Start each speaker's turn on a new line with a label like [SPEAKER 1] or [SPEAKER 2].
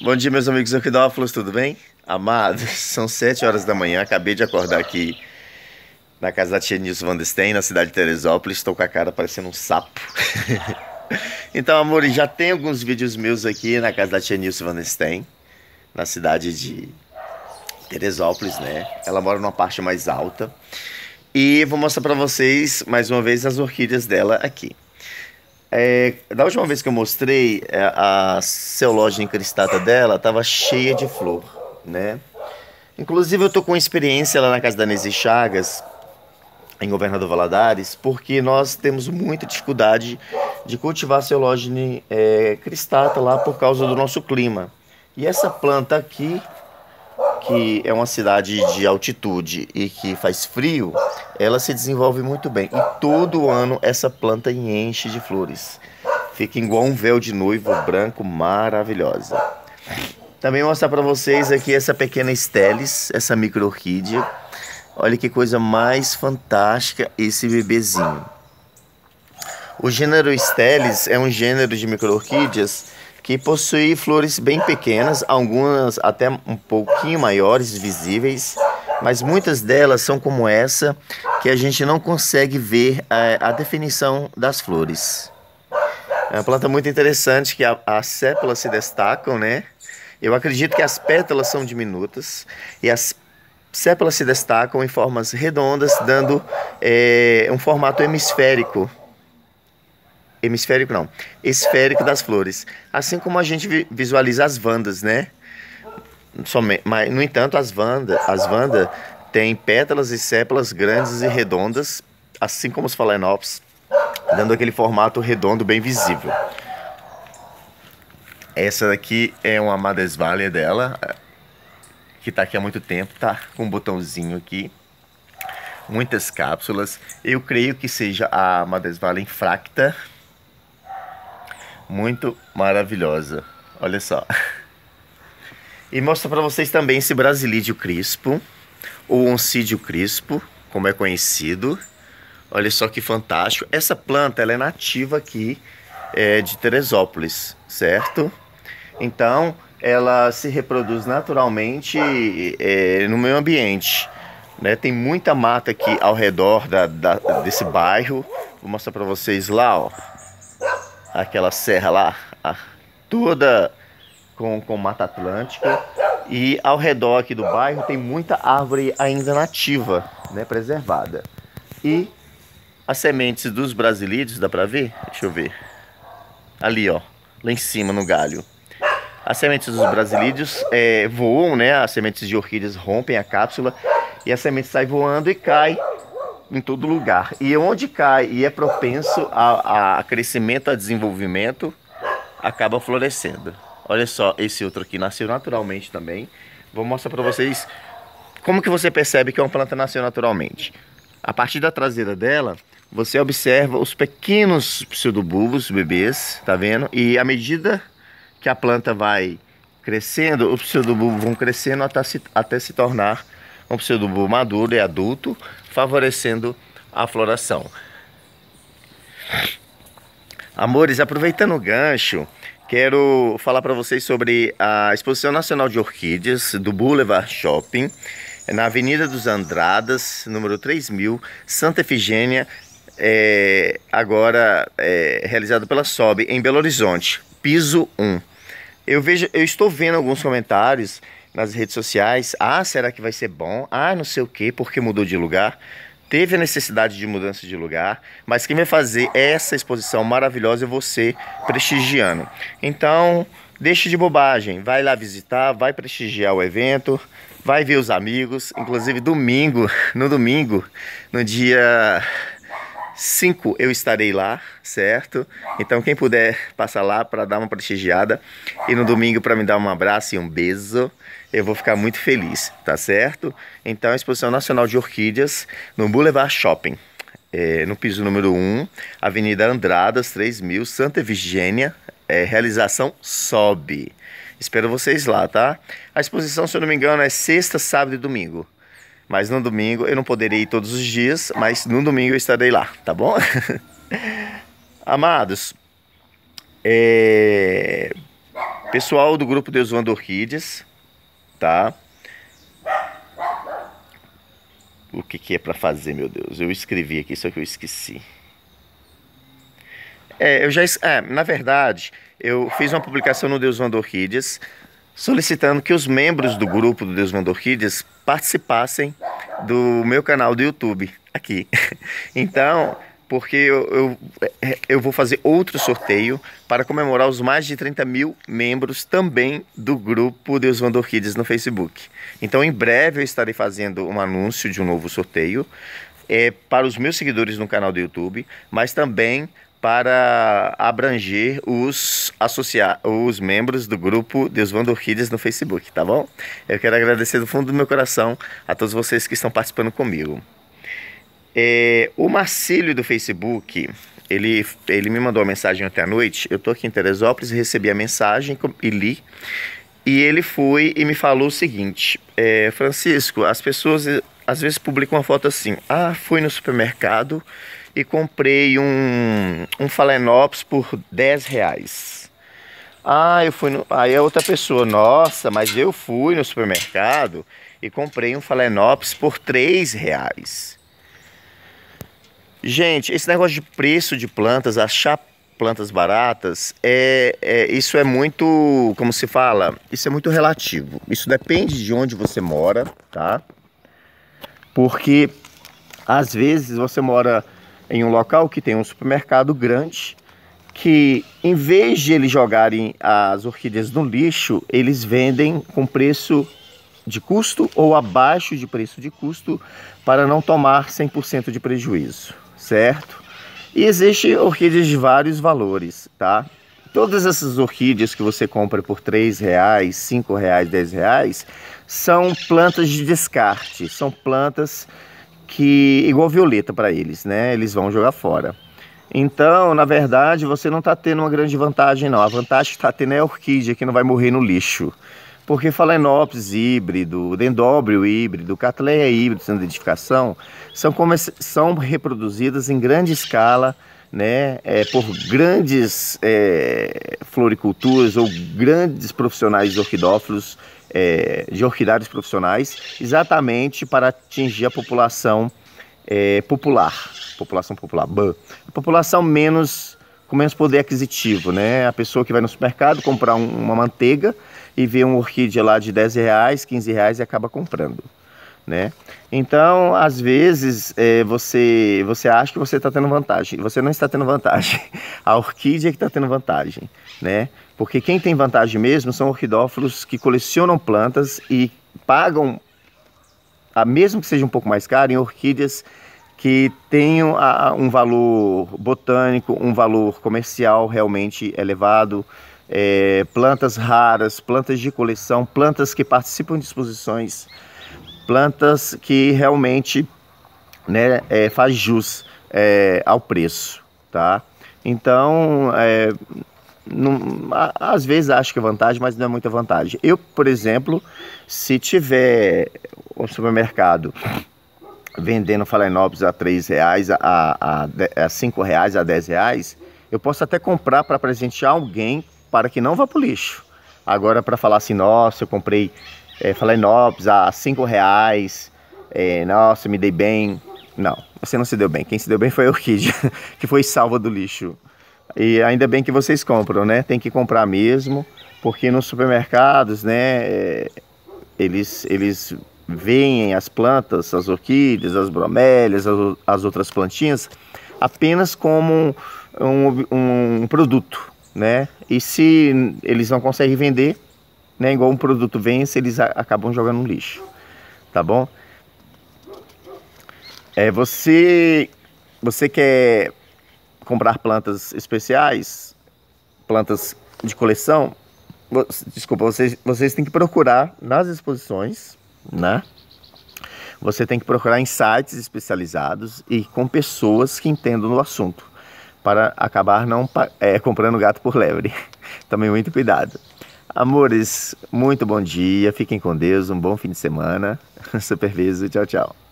[SPEAKER 1] Bom dia, meus amigos orquidófilos, tudo bem? Amados, são 7 horas da manhã, acabei de acordar aqui na casa da tia Nilson Vandestein, na cidade de Teresópolis. Estou com a cara parecendo um sapo. então, amores, já tem alguns vídeos meus aqui na casa da tia Nilson Vandestein, na cidade de Teresópolis, né? Ela mora numa parte mais alta. E vou mostrar para vocês mais uma vez as orquídeas dela aqui. É, da última vez que eu mostrei, é, a ceológena cristata dela estava cheia de flor, né? Inclusive eu tô com experiência lá na casa da Nese Chagas, em Governador Valadares, porque nós temos muita dificuldade de cultivar ceológena é, cristata lá por causa do nosso clima. E essa planta aqui que é uma cidade de altitude e que faz frio, ela se desenvolve muito bem. E todo ano essa planta enche de flores. Fica igual um véu de noivo branco maravilhosa. Também vou mostrar para vocês aqui essa pequena Stelis, essa micro orquídea. Olha que coisa mais fantástica esse bebezinho. O gênero Stelis é um gênero de micro orquídeas que possui flores bem pequenas, algumas até um pouquinho maiores, visíveis, mas muitas delas são como essa, que a gente não consegue ver a, é, a definição das flores. É uma planta muito interessante que as sépalas se destacam, né? Eu acredito que as pétalas são diminutas e as sépalas se destacam em formas redondas, dando é, um formato hemisférico hemisférico não, esférico das flores. Assim como a gente visualiza as vandas, né? Mas, no entanto, as vandas, as vanda têm pétalas e sépalas grandes e redondas, assim como os phalaenopsis, dando aquele formato redondo bem visível. Essa daqui é uma Madesvalia dela, que está aqui há muito tempo, tá com um botãozinho aqui. Muitas cápsulas. Eu creio que seja a Madesvalia infracta, muito maravilhosa. Olha só. E mostro para vocês também esse brasilídeo crispo, ou oncídio crispo, como é conhecido. Olha só que fantástico. Essa planta ela é nativa aqui é, de Teresópolis, certo? Então, ela se reproduz naturalmente é, no meio ambiente. Né? Tem muita mata aqui ao redor da, da desse bairro. Vou mostrar para vocês lá, ó aquela serra lá, toda com, com Mata Atlântica. E ao redor aqui do bairro tem muita árvore ainda nativa, né, preservada. E as sementes dos brasilídeos, dá pra ver? Deixa eu ver. Ali, ó, lá em cima no galho. As sementes dos brasilídeos é, voam, né? As sementes de orquídeas rompem a cápsula e a semente sai voando e cai em todo lugar. E onde cai e é propenso a, a crescimento, a desenvolvimento, acaba florescendo. Olha só, esse outro aqui nasceu naturalmente também. Vou mostrar para vocês como que você percebe que uma planta nasceu naturalmente. A partir da traseira dela, você observa os pequenos pseudobulbos, bebês, tá vendo? E à medida que a planta vai crescendo, os pseudobulbos vão crescendo até se, até se tornar um pseudobulbo maduro e adulto, favorecendo a floração. Amores, aproveitando o gancho, quero falar para vocês sobre a Exposição Nacional de Orquídeas do Boulevard Shopping, na Avenida dos Andradas, número 3000, Santa Efigênia, é, agora é, realizado pela SOB em Belo Horizonte, piso 1. Eu vejo, eu estou vendo alguns comentários nas redes sociais. Ah, será que vai ser bom? Ah, não sei o que, porque mudou de lugar. Teve a necessidade de mudança de lugar, mas quem vai fazer essa exposição maravilhosa é você prestigiando. Então, deixe de bobagem, vai lá visitar, vai prestigiar o evento, vai ver os amigos, inclusive domingo, no domingo, no dia 5 eu estarei lá, certo? Então quem puder passar lá para dar uma prestigiada e no domingo para me dar um abraço e um beijo, eu vou ficar muito feliz, tá certo? Então a Exposição Nacional de Orquídeas no Boulevard Shopping, é, no piso número 1, Avenida Andradas 3000, Santa Virgínia, é, realização sobe. Espero vocês lá, tá? A exposição, se eu não me engano, é sexta, sábado e domingo. Mas no domingo eu não poderei ir todos os dias, mas no domingo eu estarei lá, tá bom? Amados, é... Pessoal do grupo Deus Vando Orquídeas, tá? O que, que é para fazer, meu Deus? Eu escrevi aqui, só que eu esqueci. É, eu já. É, na verdade, eu fiz uma publicação no Deus Vando Orquídeas solicitando que os membros do grupo do Deus Vando Orquídeas participassem do meu canal do YouTube aqui. Então, porque eu, eu, eu, vou fazer outro sorteio para comemorar os mais de 30 mil membros também do grupo Deus Vando Orquídeas no Facebook. Então, em breve eu estarei fazendo um anúncio de um novo sorteio é, para os meus seguidores no canal do YouTube, mas também para abranger os associar os membros do grupo Desvando Orquídeas no Facebook, tá bom? Eu quero agradecer do fundo do meu coração a todos vocês que estão participando comigo. É, o Marcílio do Facebook, ele, ele me mandou uma mensagem ontem à noite. Eu estou aqui em Teresópolis recebi a mensagem e li. E ele foi e me falou o seguinte: é, Francisco, as pessoas às vezes publicam uma foto assim. Ah, fui no supermercado e comprei um, um por 10 reais. Ah, eu fui no... Aí a outra pessoa, nossa, mas eu fui no supermercado e comprei um Phalaenopsis por 3 reais. Gente, esse negócio de preço de plantas, achar plantas baratas, é, é, isso é muito, como se fala, isso é muito relativo. Isso depende de onde você mora, tá? Porque às vezes você mora em um local que tem um supermercado grande, que em vez de eles jogarem as orquídeas no lixo, eles vendem com preço de custo ou abaixo de preço de custo para não tomar 100% de prejuízo, certo? E existem orquídeas de vários valores, tá? Todas essas orquídeas que você compra por R$ reais, R$ reais, R$ reais, são plantas de descarte, são plantas que igual violeta para eles, né? Eles vão jogar fora. Então, na verdade, você não está tendo uma grande vantagem, não. A vantagem que está tendo é a orquídea, que não vai morrer no lixo. Porque Phalaenopsis híbrido, Dendróbio híbrido, Catleia híbrido sem identificação, são, são reproduzidas em grande escala, né, é, por grandes é, floriculturas ou grandes profissionais orquidófilos é, de orquidários profissionais, exatamente para atingir a população é, popular, população popular, a população menos com menos poder aquisitivo, né? A pessoa que vai no supermercado comprar um, uma manteiga e vê uma orquídea lá de 10 reais, 15 reais e acaba comprando. Né? Então, às vezes, é, você, você acha que você está tendo vantagem. Você não está tendo vantagem. A orquídea é que está tendo vantagem. Né? Porque quem tem vantagem mesmo são orquidófilos que colecionam plantas e pagam, a, mesmo que seja um pouco mais caro, em orquídeas que tenham um valor botânico, um valor comercial realmente elevado, é, plantas raras, plantas de coleção, plantas que participam de exposições, plantas que realmente né, é, faz jus é, ao preço, tá? Então, é, não, às vezes acho que é vantagem, mas não é muita vantagem. Eu, por exemplo, se tiver um supermercado vendendo Phalaenopsis a 3 reais, a, a, a 5 reais, a 10 reais, eu posso até comprar para presentear alguém para que não vá para o lixo. Agora, para falar assim, nossa, eu comprei é, Phalaenopsis a 5 reais, é, nossa, me dei bem. Não, você não se deu bem. Quem se deu bem foi a Orquídea, que foi salva do lixo. E ainda bem que vocês compram, né? Tem que comprar mesmo, porque nos supermercados, né, é, eles, eles veem as plantas, as orquídeas, as bromélias, as, as outras plantinhas, apenas como um, um, um, produto, né? E se eles não conseguem vender, né, igual um produto vence, eles acabam jogando no lixo, tá bom? É, você, você quer comprar plantas especiais, plantas de coleção, desculpa, vocês, vocês têm que procurar nas exposições, né? Você tem que procurar em sites especializados e com pessoas que entendam do assunto, para acabar não é, comprando gato por lebre. Também muito cuidado. Amores, muito bom dia, fiquem com Deus, um bom fim de semana. Superviso, tchau, tchau.